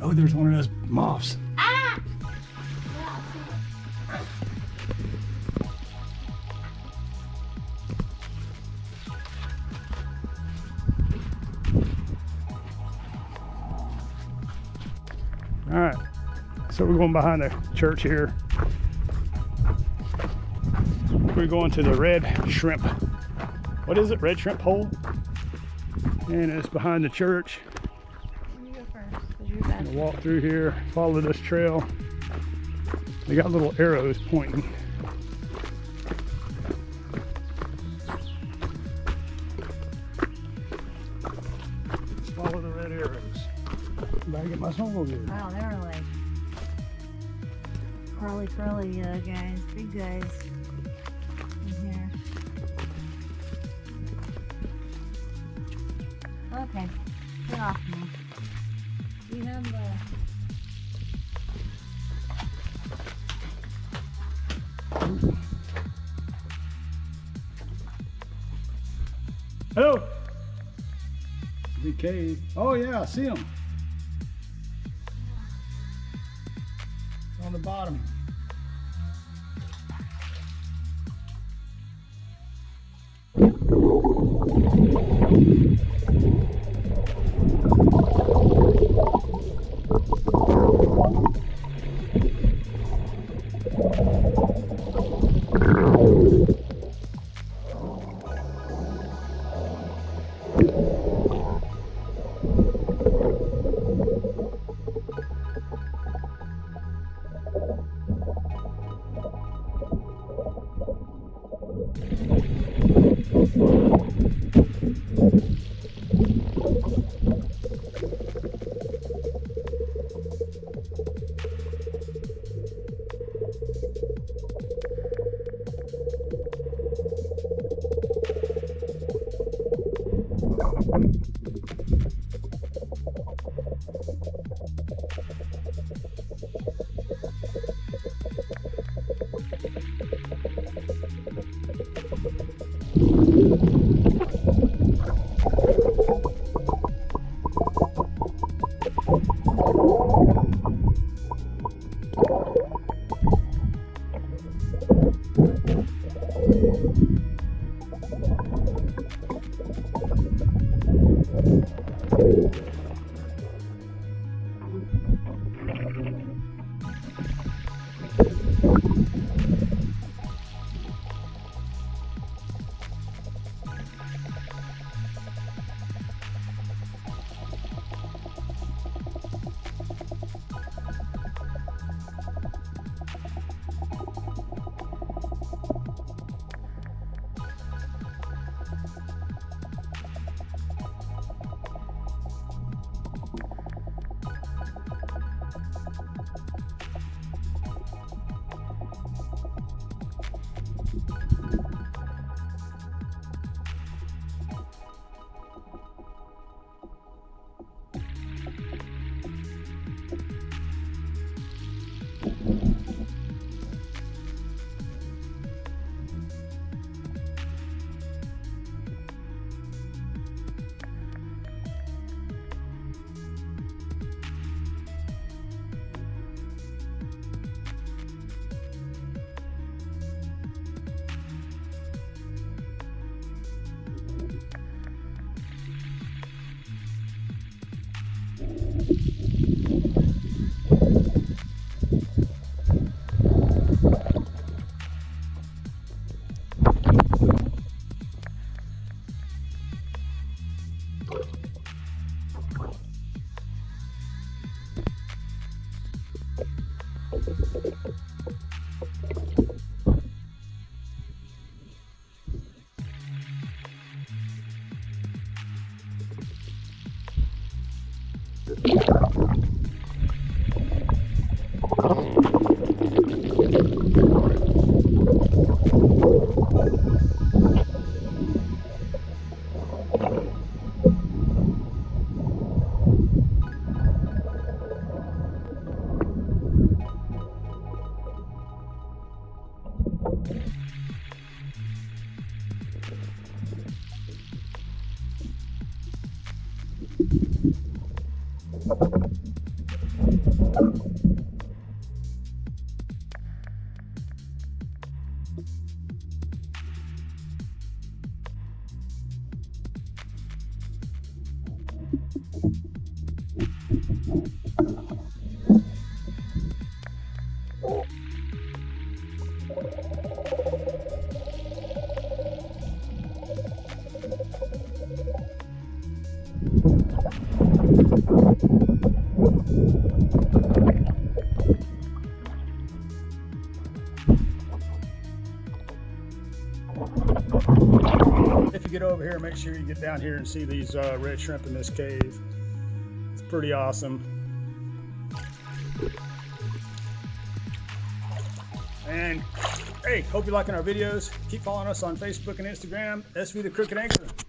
Oh, there's one of those moths. Ah! All right. So we're going behind the church here. We're going to the red shrimp. What is it? Red shrimp hole? And it's behind the church. First, walk through here, follow this trail. They got little arrows pointing. Follow the red arrows. Gotta get my snowmobile. Wow, they're like curly, curly uh, guys, big guys You have the. Hello. Big. Oh yeah, I see him. On the bottom. あ。Make sure you get down here and see these uh, red shrimp in this cave. It's pretty awesome. And hey, hope you're liking our videos. Keep following us on Facebook and Instagram. SV the Crooked Anchor.